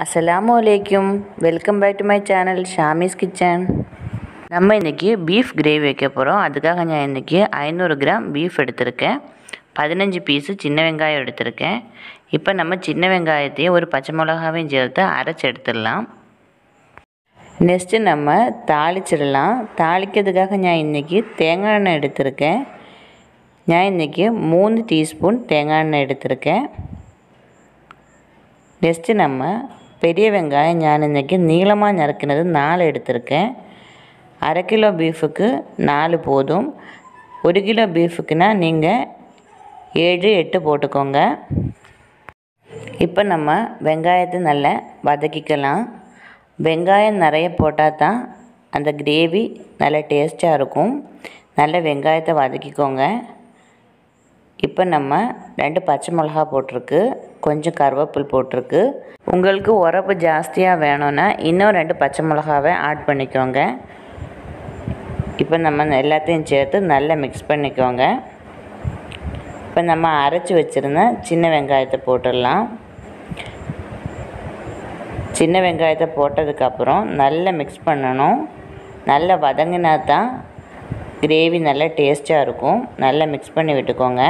அஸ்ஸலாமு அலைக்கும் welcome back to my channel Shami's kitchen நம்ம இன்றைக்கி பீஃப் கிரேவி வைக்க போகிறோம் அதுக்காக நான் இன்றைக்கி ஐநூறு கிராம் பீஃப் எடுத்திருக்கேன். பதினஞ்சு பீஸு சின்ன வெங்காயம் எடுத்திருக்கேன். இப்போ நம்ம சின்ன வெங்காயத்தையும் ஒரு பச்சை மிளகாவையும் சேர்த்து அரைச்சி எடுத்துடலாம். நெக்ஸ்ட்டு நம்ம தாளிச்சிடலாம். தாளிக்கிறதுக்காக நான் இன்றைக்கி தேங்காய் எண்ணெய் எடுத்திருக்கேன். நான் இன்றைக்கி மூணு டீஸ்பூன் தேங்காய் எண்ணெய் எடுத்திருக்கேன். நெக்ஸ்ட்டு நம்ம பெரிய வெங்காயம் நான் இன்றைக்கி நீளமாக நறுக்கினது நாலு எடுத்திருக்கேன். அரை கிலோ பீஃபுக்கு நாலு போதும். ஒரு கிலோ பீஃபுக்குனா நீங்கள் ஏழு எட்டு போட்டுக்கோங்க. இப்போ நம்ம வெங்காயத்தை நல்லா வதக்கிக்கலாம். வெங்காயம் நிறைய போட்டால் தான் அந்த கிரேவி நல்லா டேஸ்ட்டாக இருக்கும். நல்ல வெங்காயத்தை வதக்கிக்கோங்க. இப்போ நம்ம ரெண்டு பச்சை மிளகா போட்டிருக்கு. கொஞ்சம் கருவேப்பில் போட்டிருக்கு. உங்களுக்கு உரப்பு ஜாஸ்தியாக வேணும்னா இன்னும் ரெண்டு பச்சை மிளகாவை ஆட் பண்ணிக்கோங்க. இப்போ நம்ம எல்லாத்தையும் சேர்த்து நல்லா மிக்ஸ் பண்ணிக்கோங்க. இப்போ நம்ம அரைச்சி வச்சுருந்த சின்ன வெங்காயத்தை போட்டுடலாம். சின்ன வெங்காயத்தை போட்டதுக்கப்புறம் நல்லா மிக்ஸ் பண்ணணும். நல்லா வதங்கினா தான் கிரேவி நல்லா டேஸ்ட்டாக இருக்கும். நல்லா மிக்ஸ் பண்ணி விட்டுக்கோங்க.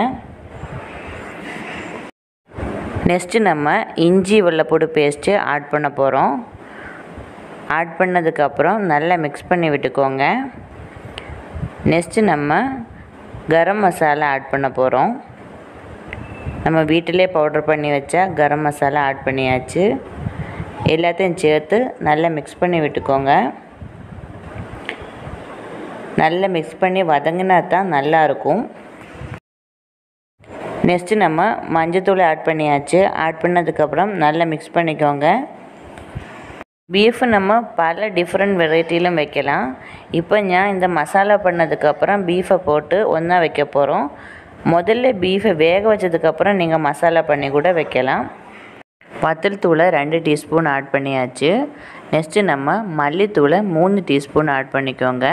நெக்ஸ்ட்டு நம்ம இஞ்சி வெள்ளைப்பூடு பேஸ்ட்டு ஆட் பண்ண போகிறோம் ஆட் பண்ணதுக்கப்புறம் நல்லா மிக்ஸ் பண்ணி விட்டுக்கோங்க. நெக்ஸ்ட்டு நம்ம கரம் மசாலா ஆட் பண்ண போகிறோம் நம்ம வீட்டிலே பவுடர் பண்ணி வச்சா கரம் மசாலா ஆட் பண்ணியாச்சு. எல்லாத்தையும் சேர்த்து நல்லா மிக்ஸ் பண்ணி விட்டுக்கோங்க. நல்லா மிக்ஸ் பண்ணி வதங்கினா தான் நல்லாயிருக்கும் நெக்ஸ்ட்டு நம்ம மஞ்சத்தூள் ஆட் பண்ணியாச்சு. ஆட் பண்ணதுக்கப்புறம் நல்லா மிக்ஸ் பண்ணிக்கோங்க. பீஃப் நம்ம பல டிஃப்ரெண்ட் வெரைட்டியிலும் வைக்கலாம். இப்போ நான் இந்த மசாலா பண்ணதுக்கப்புறம் பீஃபை போட்டு ஒன்றா வைக்க போகிறோம் முதல்ல பீஃபை வேக வச்சதுக்கப்புறம் நீங்கள் மசாலா பண்ணி கூட வைக்கலாம். வத்தல் தூளை ரெண்டு டீஸ்பூன் ஆட் பண்ணியாச்சு. நெக்ஸ்ட்டு நம்ம மல்லித்தூளை மூணு டீஸ்பூன் ஆட் பண்ணிக்கோங்க.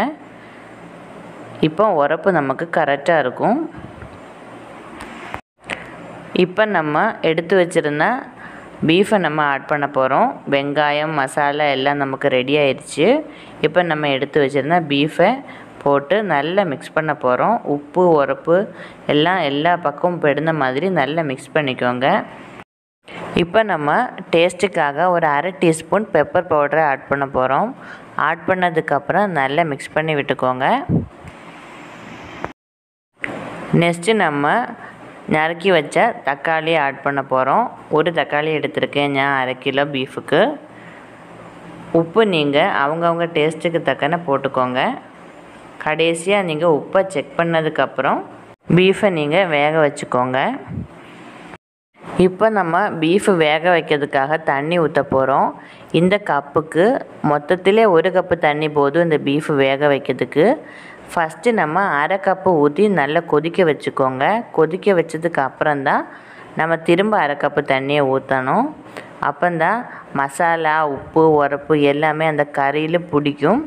இப்போ உரப்பு நமக்கு கரெக்டாக இருக்கும். இப்போ நம்ம எடுத்து வச்சுருந்த பீஃபை நம்ம ஆட் பண்ண போகிறோம் வெங்காயம் மசாலா எல்லாம் நமக்கு ரெடி ஆயிடுச்சு. இப்போ நம்ம எடுத்து வச்சுருந்த பீஃபை போட்டு நல்லா மிக்ஸ் பண்ண போகிறோம் உப்பு உரப்பு எல்லாம் எல்லா பக்கமும் பெடுந்த மாதிரி நல்லா மிக்ஸ் பண்ணிக்கோங்க. இப்போ நம்ம டேஸ்ட்டுக்காக ஒரு அரை டீஸ்பூன் பெப்பர் பவுடரை ஆட் பண்ண போகிறோம் ஆட் பண்ணதுக்கப்புறம் நல்லா மிக்ஸ் பண்ணி விட்டுக்கோங்க. நெக்ஸ்ட்டு நம்ம நறுக்கி வச்ச தக்காளி ஆட் பண்ண போகிறோம் ஒரு தக்காளி எடுத்திருக்கேன். நான் அரை கிலோ பீஃபுக்கு உப்பு நீங்கள் அவங்கவுங்க டேஸ்ட்டுக்கு தக்கன போட்டுக்கோங்க. கடைசியாக நீங்கள் உப்பை செக் பண்ணதுக்கப்புறம் பீஃபை நீங்கள் வேக வச்சுக்கோங்க. இப்போ நம்ம பீஃபு வேக வைக்கிறதுக்காக தண்ணி ஊற்ற போகிறோம் இந்த கப்புக்கு மொத்தத்திலே ஒரு கப்பு தண்ணி போதும் இந்த பீஃபு வேக வைக்கிறதுக்கு. ஃபஸ்ட்டு நம்ம அரை கப்பு ஊற்றி நல்லா கொதிக்க வச்சுக்கோங்க. கொதிக்க வச்சதுக்கு அப்புறம்தான் நம்ம திரும்ப அரை கப்பு தண்ணியை ஊற்றணும் அப்போந்தான் மசாலா உப்பு உரப்பு எல்லாமே அந்த கறியில் பிடிக்கும்.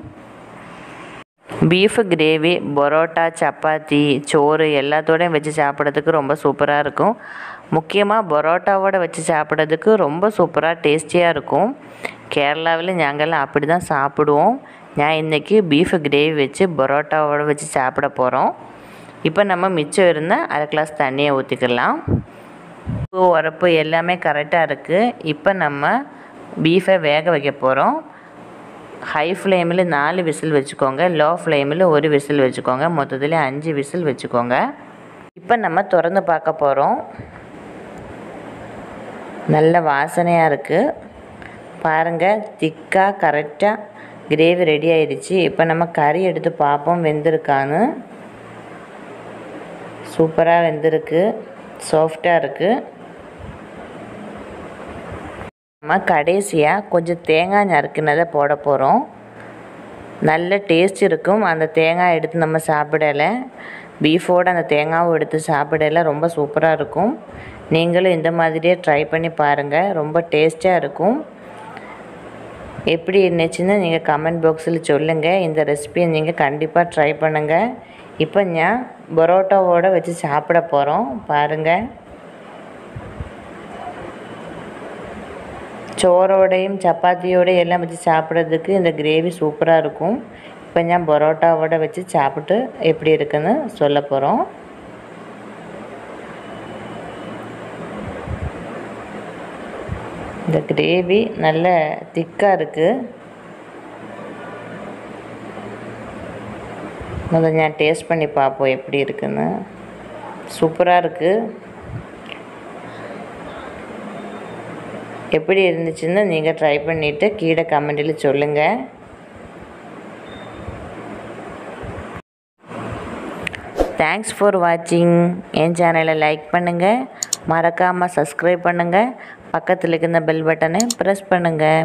பீஃபு கிரேவி பரோட்டா சப்பாத்தி சோறு எல்லாத்தோடையும் வச்சு சாப்பிட்றதுக்கு ரொம்ப சூப்பராக இருக்கும். முக்கியமாக பரோட்டாவோட வச்சு சாப்பிட்றதுக்கு ரொம்ப சூப்பராக டேஸ்டியாக இருக்கும். கேரளாவில் நாங்கள்லாம் அப்படி தான் சாப்பிடுவோம். நான் இன்றைக்கி பீஃபு கிரேவி வச்சு பரோட்டாவோடு வச்சு சாப்பிட போகிறோம் இப்போ நம்ம மிச்சம் இருந்தால் அரை கிளாஸ் தண்ணியை ஊற்றிக்கலாம் உப்பு உரப்பு எல்லாமே கரெக்டாக இருக்குது இப்போ நம்ம பீஃபை வேக வைக்க போகிறோம் ஹை ஃப்ளேமில் நாலு விசில் வச்சுக்கோங்க. லோ ஃப்ளேமில் ஒரு விசில் வச்சுக்கோங்க. மொத்தத்தில் அஞ்சு விசில் வச்சுக்கோங்க. இப்போ நம்ம திறந்து பார்க்க போகிறோம் நல்ல வாசனையாக இருக்குது பாருங்கள் திக்காக கரெக்டாக கிரேவி ரெடி ஆயிடுச்சு. இப்போ நம்ம கறி எடுத்து பார்ப்போம். வெந்திருக்கான்னு. சூப்பராக வெந்திருக்கு. சாஃப்டாக இருக்குது நம்ம கடைசியாக கொஞ்சம் தேங்காய் நறுக்குனதை போட போகிறோம் நல்ல டேஸ்ட் இருக்கும். அந்த தேங்காய் எடுத்து நம்ம சாப்பிடலை. பீஃபோடு அந்த தேங்காவும் எடுத்து சாப்பிடல. ரொம்ப சூப்பராக இருக்கும். நீங்களும் இந்த மாதிரியே ட்ரை பண்ணி பாருங்கள் ரொம்ப டேஸ்ட்டாக இருக்கும். எப்படி இருந்துச்சுன்னு நீங்கள் கமெண்ட் பாக்ஸில் சொல்லுங்கள் இந்த ரெசிபியை நீங்கள் கண்டிப்பாக ட்ரை பண்ணுங்கள் இப்போ நான் பரோட்டாவோடு வச்சு சாப்பிட போகிறோம் பாருங்கள் சோறோடையும் சப்பாத்தியோடையும் எல்லாம் வச்சு சாப்பிட்றதுக்கு இந்த கிரேவி சூப்பராக இருக்கும். இப்போ ஞான் பரோட்டாவோட வச்சு சாப்பிட்டு எப்படி இருக்குன்னு சொல்ல போகிறோம் இந்த கிரேவி நல்ல திக்காக இருக்குது முதல் ഞാൻ டேஸ்ட் பண்ணி பார்ப்போம் எப்படி இருக்குன்னு. சூப்பராக இருக்குது எப்படி இருந்துச்சுன்னு நீங்கள் ட்ரை பண்ணிவிட்டு கீழே கமெண்டில் சொல்லுங்கள் தேங்க்ஸ் ஃபார் வாட்சிங் என் சேனலை லைக் பண்ணுங்கள் மறக்காமல் சப்ஸ்கிரைப் பண்ணுங்கள் பக்கத்தில் இருக்கிற பெல் பட்டனை ப்ரெஸ் பண்ணுங்கள்